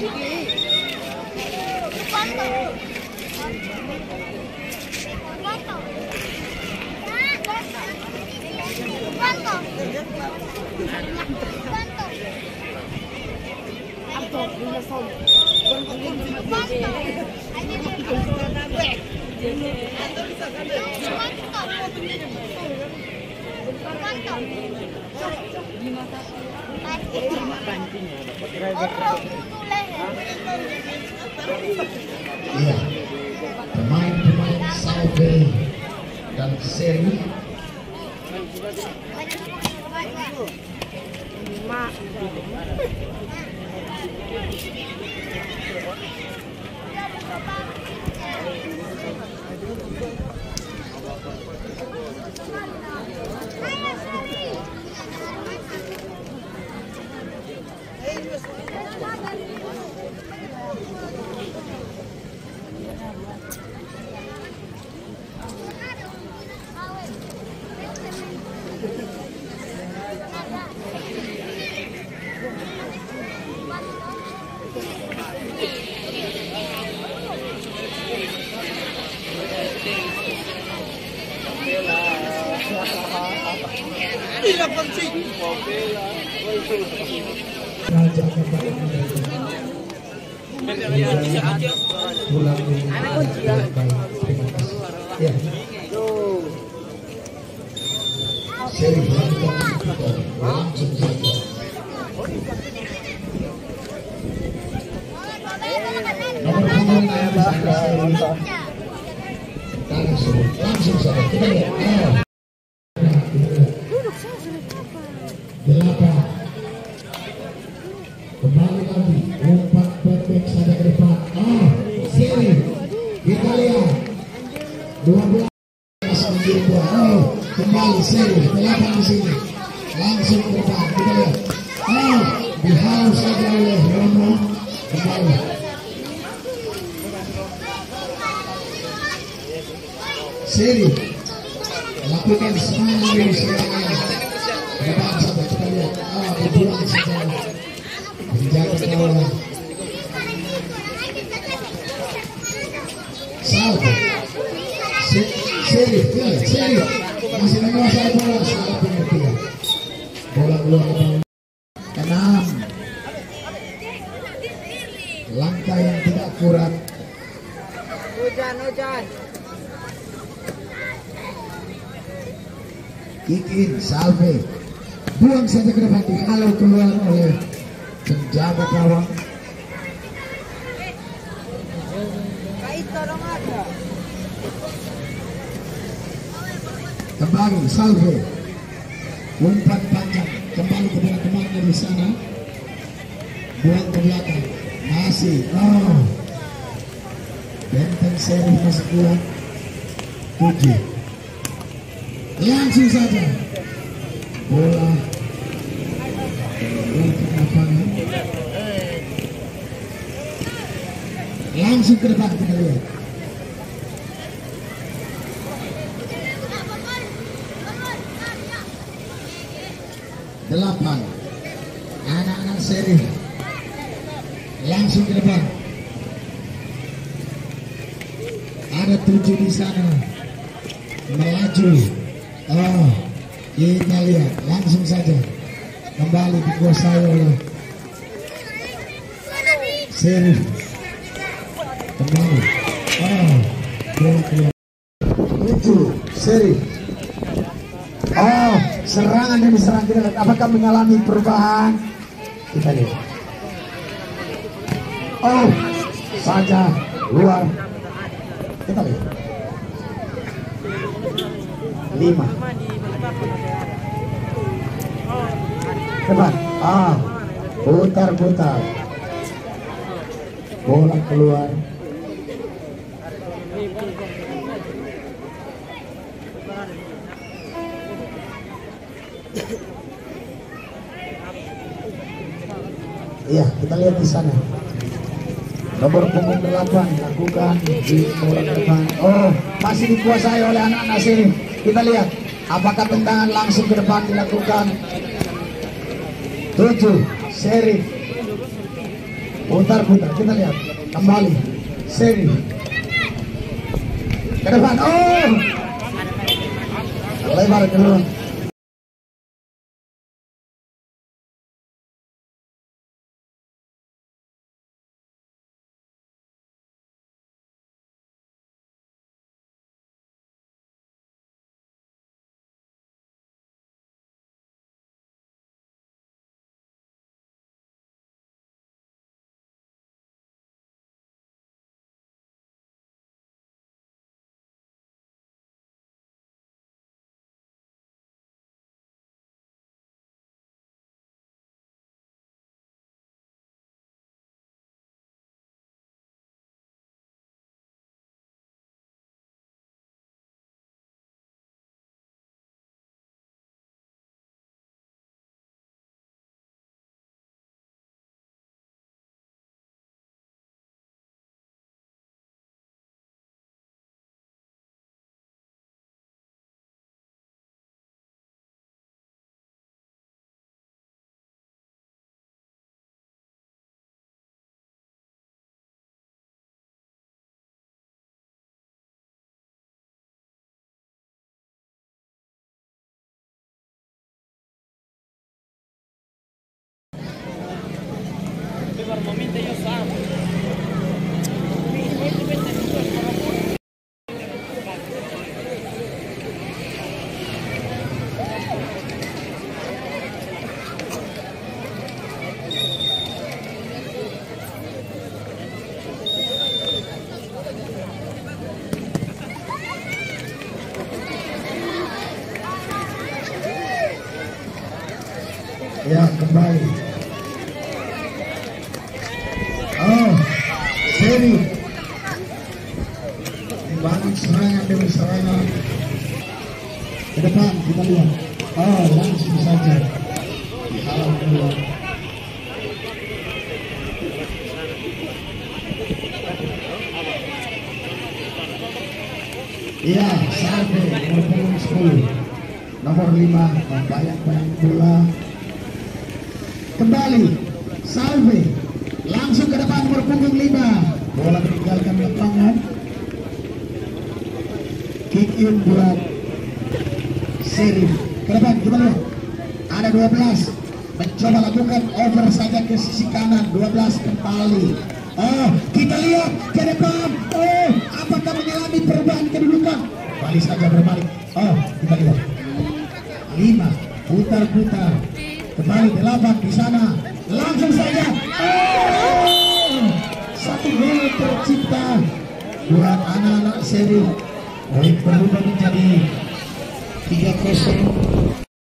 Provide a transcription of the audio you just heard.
Iya. Pemain-pemain Salve dan Seri Raja Kembali Bulan ini Baik, terima kasih. Ya. Seri langsung saja. Nomor punggung yang bisa seri langsung langsung saja kita lihat. Menjadi dua. Oh, kembali seri delapan di sini. Langsung ke depan kita lihat. Oh, dihalau saja oleh Romo. Kembali. Seri lakukan serangan dari serangan depan saja kita lihat ah berjuang saja menjaga kawan enam langkah yang tidak akurat Hujan, hujan. Kikin, Salve Buang saja ke depan Dihalau keluar oleh Penjaga gawang Kembali Salve Umpan panjang. Kembali kepada temannya di sana. Buang ke belakang. Masih. Oh. Benteng seri masih kuat. Tujuh. Langsung saja. Bola. Untuk lapangan Langsung ke depan kita lihat. Delapan. Anak-anak seri. Langsung ke depan. Ada tujuh di sana. Melaju. Oh kita lihat. Langsung saja. Kembali dikuasai oleh seri kembali oh bola keluar tujuh seri Oh, serangan demi serangan lihat. Apakah mengalami perubahan? Kita lihat. Oh, saja luar. Kita lihat. Lima. Depan. Ah, putar-putar. Bola keluar. Iya, kita lihat di sana. Nomor punggung 8 lakukan di bola depan. Oh, masih dikuasai oleh anak-anak sini. Kita lihat apakah tendangan langsung ke depan dilakukan. 7 seri putar putar kita lihat kembali seri ke depan oh lebar ke depan Ya kembali. Oh, seri. Bangun serangan demi serangan. Ke depan kita lihat. Oh, langsung saja. Dihalau keluar. Iya, punggung 10 Nomor 5 membayang-bayang bola Kembali. Salve. Langsung ke depan nomor punggung 5 Bola meninggalkan lapangan Kick in buat Seri Ke depan lihat Ada 12 Mencoba lakukan over saja ke sisi kanan. 12 kembali. Oh kita lihat ke depan. Oh apakah mengalami perubahan kedudukan? Balik saja berbalik. Oh kita lihat. Lima. Putar-putar kembali delapan di sana. Langsung saja. Satu gol tercipta buat anak-anak seri. Baik berubah menjadi 3-0